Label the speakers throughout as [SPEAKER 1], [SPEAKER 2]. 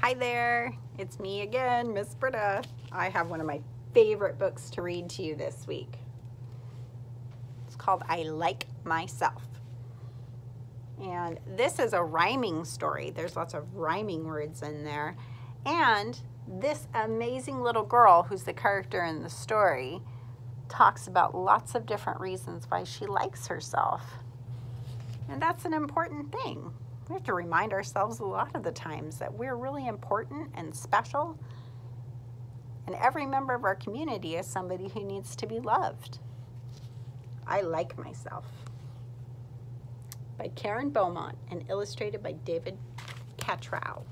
[SPEAKER 1] Hi there, it's me again, Miss Britta. I have one of my favorite books to read to you this week. It's called I Like Myself. And this is a rhyming story. There's lots of rhyming words in there. And this amazing little girl, who's the character in the story, talks about lots of different reasons why she likes herself. And that's an important thing. We have to remind ourselves a lot of the times that we're really important and special. And every member of our community is somebody who needs to be loved. I like myself. By Karen Beaumont and illustrated by David Catrow.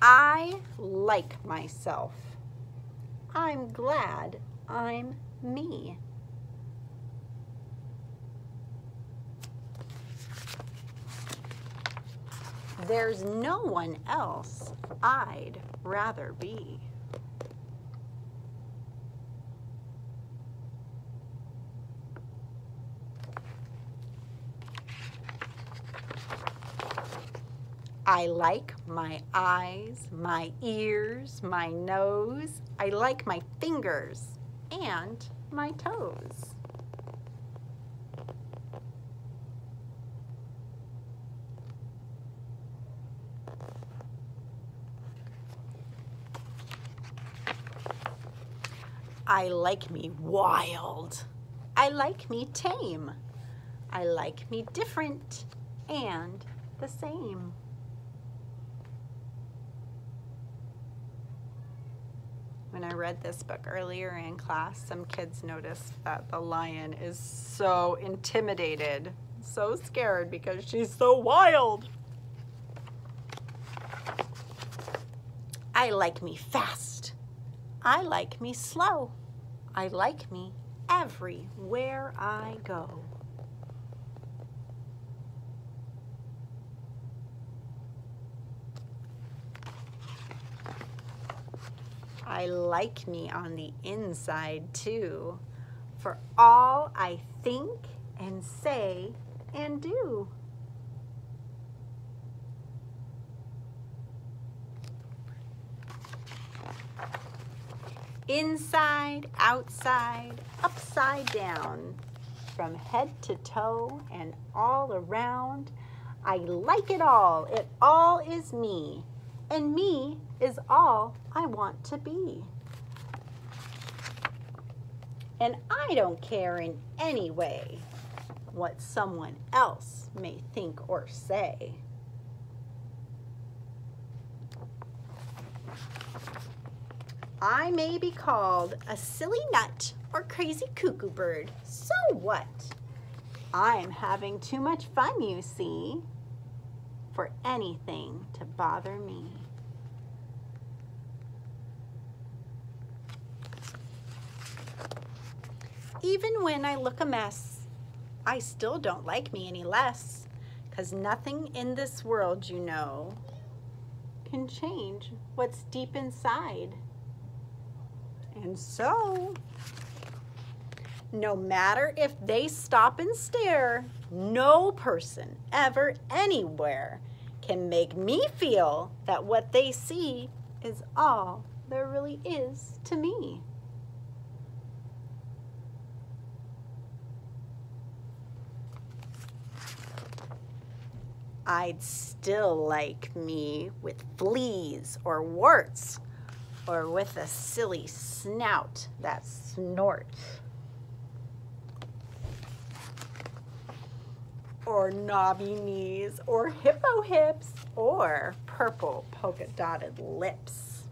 [SPEAKER 1] I like myself. I'm glad I'm me. There's no one else I'd rather be. I like my eyes, my ears, my nose. I like my fingers and my toes. I like me wild. I like me tame. I like me different and the same. When I read this book earlier in class, some kids noticed that the lion is so intimidated, so scared because she's so wild. I like me fast. I like me slow. I like me everywhere I go. I like me on the inside too, for all I think and say and do. Inside, outside, upside down, from head to toe and all around. I like it all. It all is me and me is all I want to be. And I don't care in any way what someone else may think or say. I may be called a silly nut or crazy cuckoo bird. So what? I'm having too much fun, you see, for anything to bother me. Even when I look a mess, I still don't like me any less. Cause nothing in this world, you know, can change what's deep inside. And so, no matter if they stop and stare, no person ever anywhere can make me feel that what they see is all there really is to me. I'd still like me with fleas or warts or with a silly snout that snorts. Or knobby knees or hippo hips or purple polka dotted lips.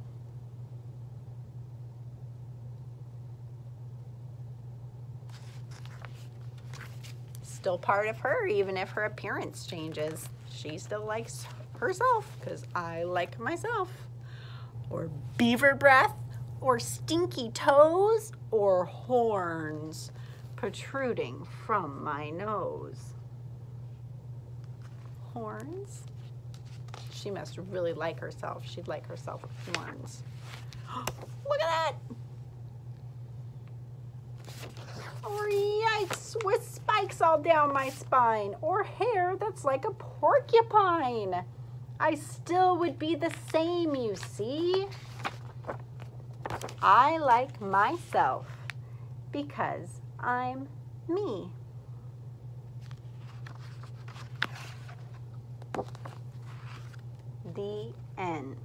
[SPEAKER 1] Still part of her even if her appearance changes she still likes herself because I like myself. Or beaver breath, or stinky toes, or horns protruding from my nose. Horns? She must really like herself. She'd like herself with horns. Look at that! Or yikes, with spikes all down my spine. Or hair that's like a porcupine. I still would be the same, you see. I like myself because I'm me. The end.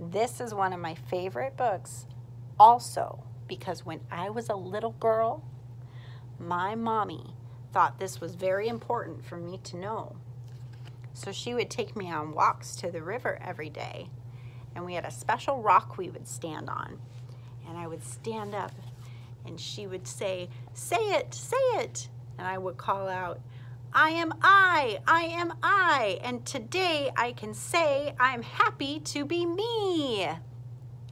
[SPEAKER 1] This is one of my favorite books also because when I was a little girl, my mommy thought this was very important for me to know. So she would take me on walks to the river every day. And we had a special rock we would stand on. And I would stand up and she would say, Say it, say it. And I would call out, I am I, I am I, and today I can say I'm happy to be me.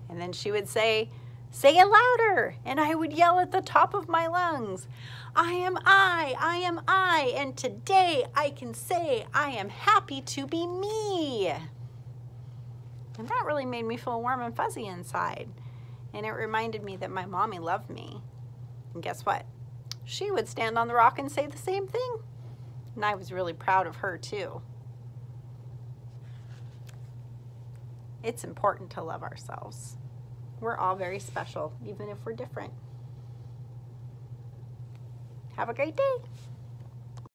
[SPEAKER 1] And then she would say, Say it louder, and I would yell at the top of my lungs, I am I, I am I, and today I can say I am happy to be me. And that really made me feel warm and fuzzy inside. And it reminded me that my mommy loved me. And guess what? She would stand on the rock and say the same thing. And I was really proud of her too. It's important to love ourselves. We're all very special, even if we're different. Have a great day.